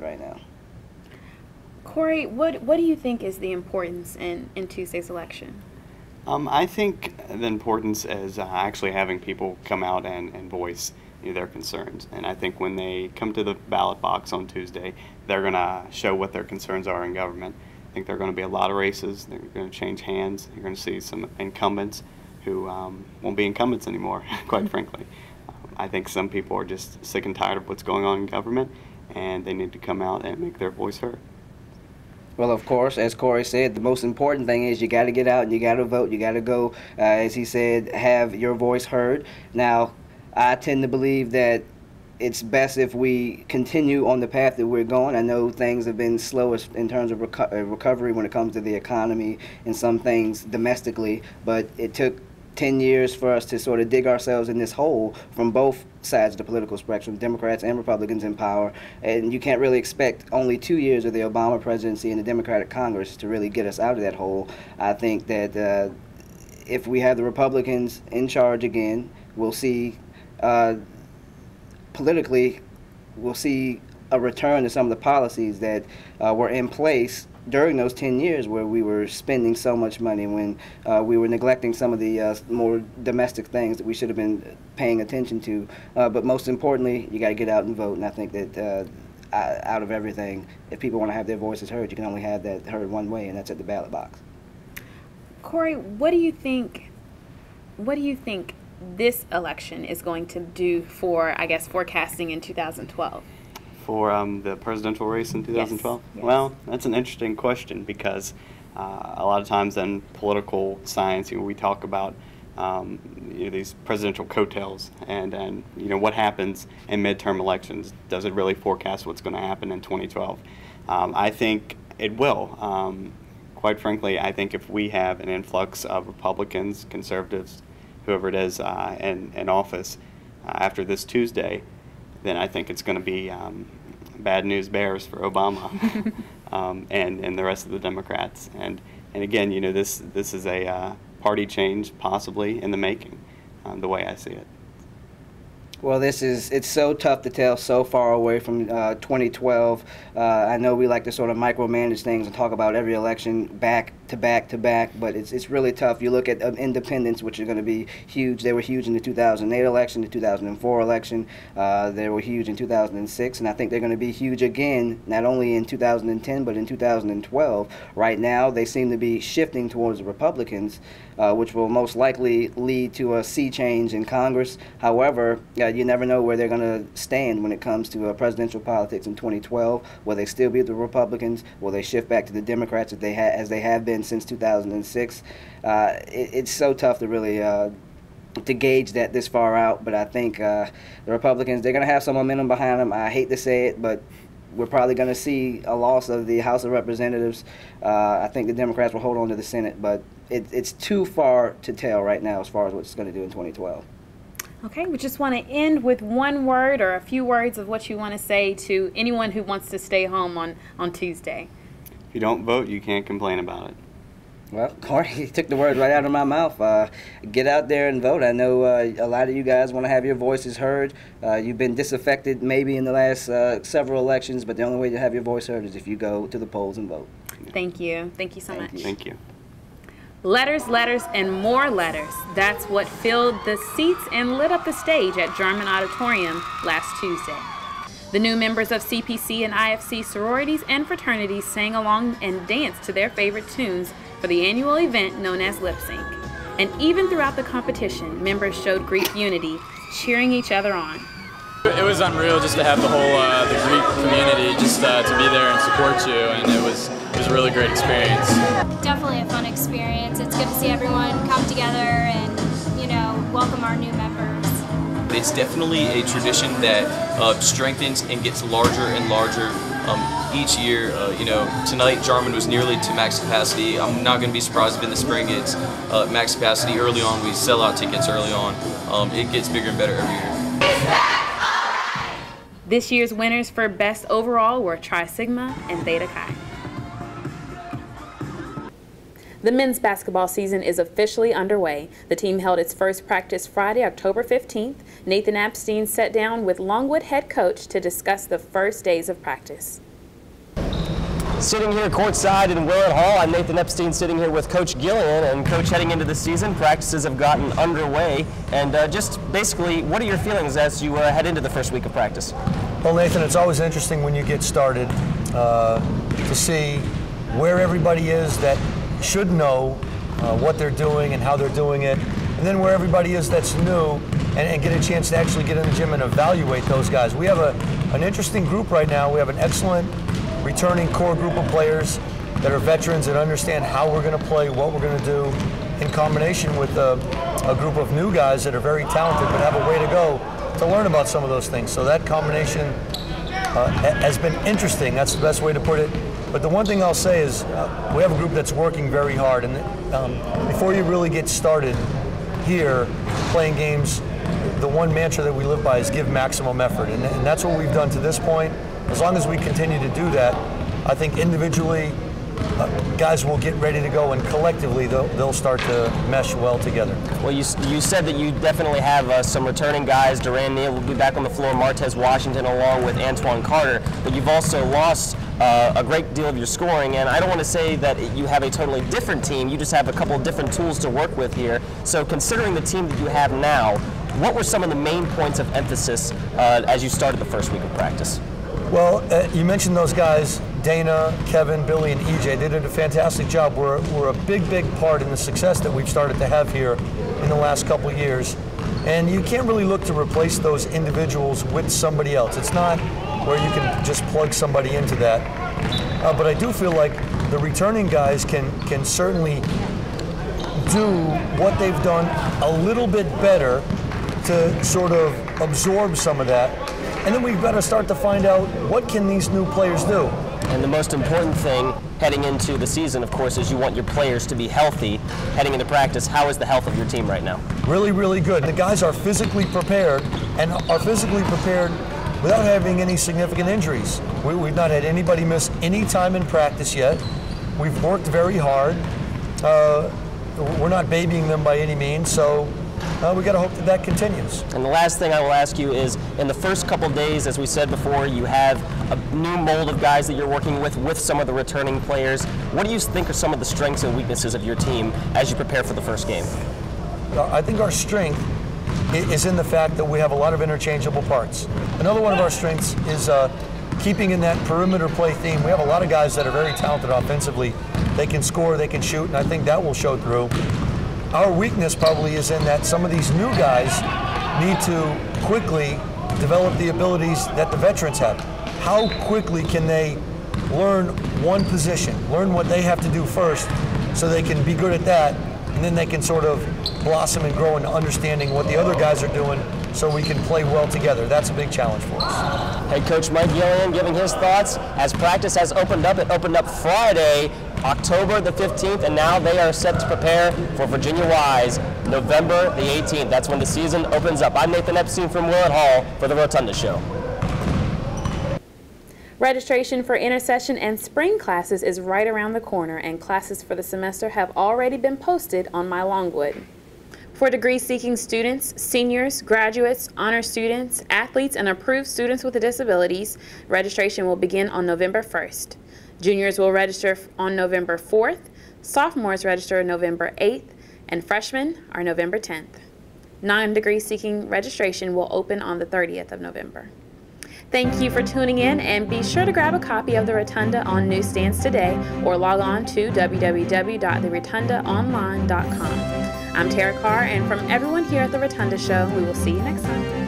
right now. Corey, what what do you think is the importance in, in Tuesday's election? Um, I think the importance is uh, actually having people come out and, and voice you know, their concerns. And I think when they come to the ballot box on Tuesday, they're going to show what their concerns are in government. I think there are going to be a lot of races. They're going to change hands. You're going to see some incumbents who um, won't be incumbents anymore, quite frankly. Um, I think some people are just sick and tired of what's going on in government, and they need to come out and make their voice heard. Well, of course, as Corey said, the most important thing is you got to get out and you got to vote. You got to go, uh, as he said, have your voice heard. Now, I tend to believe that it's best if we continue on the path that we're going. I know things have been slow in terms of reco uh, recovery when it comes to the economy and some things domestically, but it took 10 years for us to sort of dig ourselves in this hole from both sides of the political spectrum, Democrats and Republicans in power. And you can't really expect only two years of the Obama presidency and the Democratic Congress to really get us out of that hole. I think that uh, if we have the Republicans in charge again, we'll see uh, politically, we'll see a return to some of the policies that uh, were in place during those 10 years where we were spending so much money, when uh, we were neglecting some of the uh, more domestic things that we should have been paying attention to. Uh, but most importantly, you got to get out and vote. And I think that uh, out of everything, if people want to have their voices heard, you can only have that heard one way, and that's at the ballot box. Corey, what do you think? What do you think this election is going to do for, I guess, forecasting in 2012? For um, the presidential race in 2012? Yes, yes. Well, that's an interesting question because uh, a lot of times in political science, you know, we talk about um, you know, these presidential coattails and, and you know what happens in midterm elections. Does it really forecast what's going to happen in 2012? Um, I think it will. Um, quite frankly, I think if we have an influx of Republicans, conservatives, whoever it is uh, in, in office uh, after this Tuesday, then I think it's going to be um, bad news bears for Obama um, and and the rest of the Democrats. And and again, you know, this this is a uh, party change possibly in the making, um, the way I see it. Well, this is, it's so tough to tell so far away from uh, 2012. Uh, I know we like to sort of micromanage things and talk about every election back to back to back, but it's, it's really tough. You look at uh, independents, which are going to be huge. They were huge in the 2008 election, the 2004 election. Uh, they were huge in 2006, and I think they're going to be huge again, not only in 2010, but in 2012. Right now, they seem to be shifting towards the Republicans, uh, which will most likely lead to a sea change in Congress. However, you never know where they're going to stand when it comes to uh, presidential politics in 2012. Will they still be the Republicans? Will they shift back to the Democrats as they, ha- as they have been since 2006? Uh, it, it's so tough to really uh, to gauge that this far out, but I think uh, the Republicans they're going to have some momentum behind them. I hate to say it, but we're probably going to see a loss of the House of Representatives. Uh, I think the Democrats will hold on to the Senate, but it, it's too far to tell right now as far as what it's going to do in 2012. Okay, we just want to end with one word or a few words of what you want to say to anyone who wants to stay home on, on Tuesday. If you don't vote, you can't complain about it. Well, Corey took the words right out of my mouth. Uh, get out there and vote. I know uh, a lot of you guys want to have your voices heard. Uh, you've been disaffected maybe in the last uh, several elections, but the only way to have your voice heard is if you go to the polls and vote. Thank you. Thank you so Thank much. you. Thank you. Letters, letters, and more letters. That's what filled the seats and lit up the stage at Jarman Auditorium last Tuesday. The new members of CPC and IFC sororities and fraternities sang along and danced to their favorite tunes for the annual event known as Lip Sync. And even throughout the competition, members showed Greek unity, cheering each other on. It was unreal just to have the whole uh, the Greek community just uh, to be there and support you, and it was it was a really great experience. Definitely a fun experience. It's good to see everyone come together and you know welcome our new members. It's definitely a tradition that uh, strengthens and gets larger and larger um, each year. Uh, you know, tonight Jarman was nearly to max capacity. I'm not going to be surprised if in the spring it's uh, max capacity early on. We sell out tickets early on. Um, it gets bigger and better every year. This year's winners for Best Overall were Tri Sigma and Theta Chi. The men's basketball season is officially underway. The team held its first practice Friday, October 15th. Nathan Epstein sat down with Longwood head coach to discuss the first days of practice. Sitting here courtside in Willett Hall, I'm Nathan Epstein sitting here with Coach Gillian. And Coach, heading into the season, practices have gotten underway. And uh, just basically, what are your feelings as you uh, head into the first week of practice? Well, Nathan, it's always interesting when you get started uh, to see where everybody is that should know uh, what they're doing and how they're doing it, and then where everybody is that's new and, and, get a chance to actually get in the gym and evaluate those guys. We have a, an interesting group right now. We have an excellent returning core group of players that are veterans and understand how we're going to play, what we're going to do, in combination with a, a, group of new guys that are very talented but have a way to go to learn about some of those things. So that combination uh, has been interesting. That's the best way to put it. But the one thing I'll say is uh, we have a group that's working very hard. And um, before you really get started here playing games, the one mantra that we live by is give maximum effort. And, and that's what we've done to this point as long as we continue to do that, I think individually, uh, guys will get ready to go, and collectively they'll, they'll start to mesh well together. Well, you, you said that you definitely have uh, some returning guys. Durand Neal will be back on the floor, Martez Washington along with Antoine Carter, but you've also lost uh, a great deal of your scoring, and I don't want to say that you have a totally different team. You just have a couple of different tools to work with here. So, considering the team that you have now, what were some of the main points of emphasis uh, as you started the first week of practice? Well, uh, you mentioned those guys, Dana, Kevin, Billy, and EJ. They did a fantastic job. We're, we're a big, big part in the success that we've started to have here in the last couple years. And you can't really look to replace those individuals with somebody else. It's not where you can just plug somebody into that. Uh, but I do feel like the returning guys can can certainly do what they've done a little bit better to sort of absorb some of that and then we've got to start to find out what can these new players do. And the most important thing heading into the season, of course, is you want your players to be healthy heading into practice. How is the health of your team right now? Really, really good. The guys are physically prepared and are physically prepared without having any significant injuries. We, have not had anybody miss any time in practice yet. We've worked very hard. Uh, we're not babying them by any means, so uh, we got to hope that that continues. And the last thing I will ask you is, in the first couple days, as we said before, you have a new mold of guys that you're working with, with some of the returning players. What do you think are some of the strengths and weaknesses of your team as you prepare for the first game? I think our strength is in the fact that we have a lot of interchangeable parts. Another one of our strengths is uh, keeping in that perimeter play theme. We have a lot of guys that are very talented offensively. They can score, they can shoot, and I think that will show through. Our weakness probably is in that some of these new guys need to quickly develop the abilities that the veterans have. How quickly can they learn one position, learn what they have to do first so they can be good at that, and then they can sort of blossom and grow into understanding what the other guys are doing so we can play well together. That's a big challenge for us. Head coach Mike Gillian giving his thoughts as practice has opened up. It opened up Friday October the 15th, and now they are set to prepare for Virginia Wise November the 18th. That's when the season opens up. I'm Nathan Epstein from Willett Hall for the Rotunda Show. Registration for intersession and spring classes is right around the corner, and classes for the semester have already been posted on My Longwood. For degree-seeking students, seniors, graduates, honor students, athletes, and approved students with disabilities, registration will begin on November 1st. Juniors will register on November 4th, sophomores register November 8th, and freshmen are November 10th. Non-degree seeking registration will open on the 30th of November. Thank you for tuning in and be sure to grab a copy of The Rotunda on newsstands today or log on to www.therotundaonline.com. I'm Tara Carr and from everyone here at The Rotunda Show, we will see you next time.